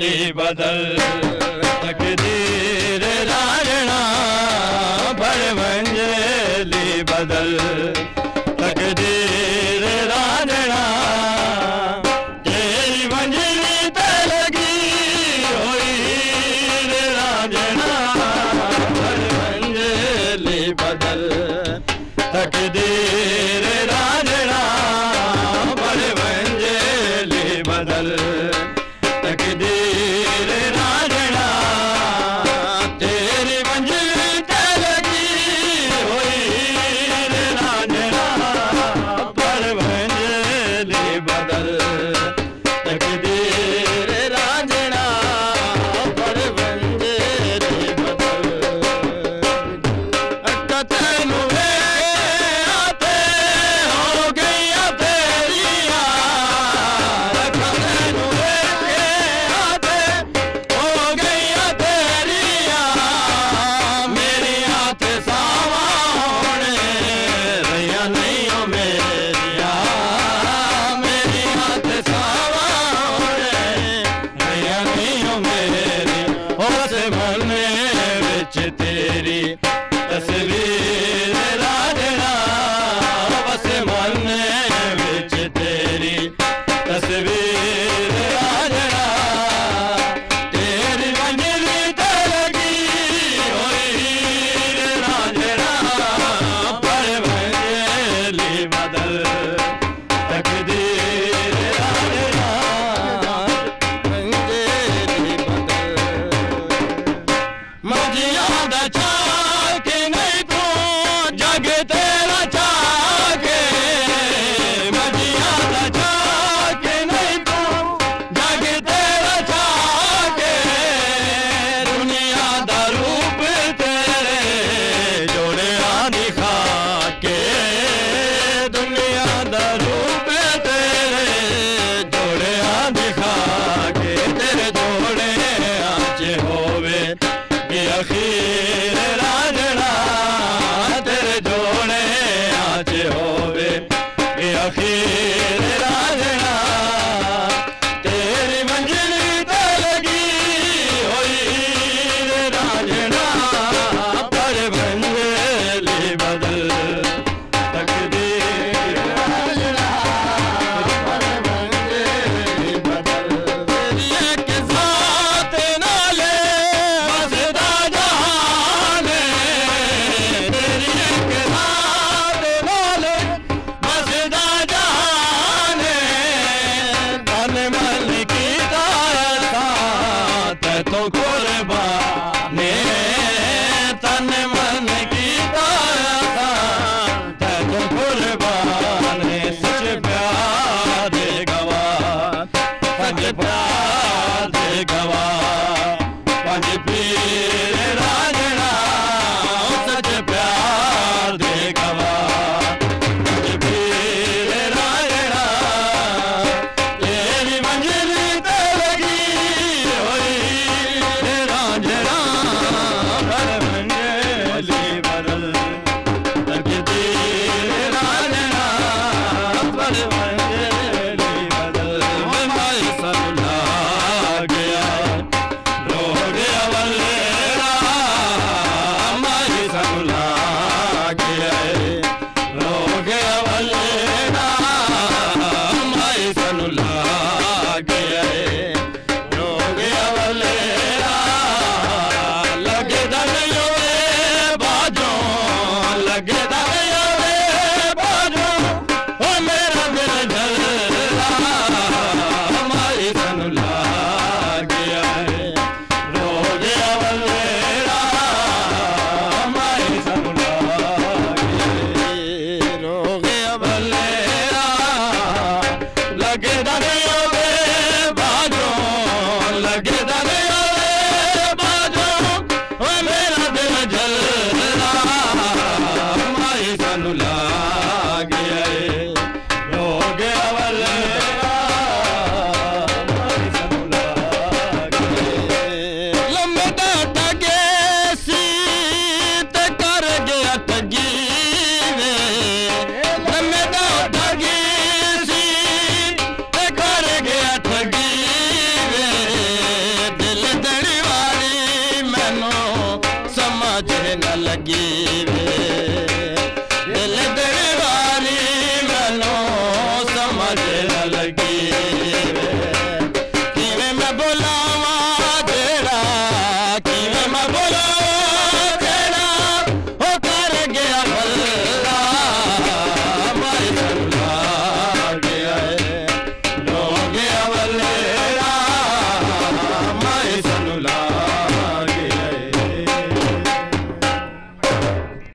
बदल। कि लगी वे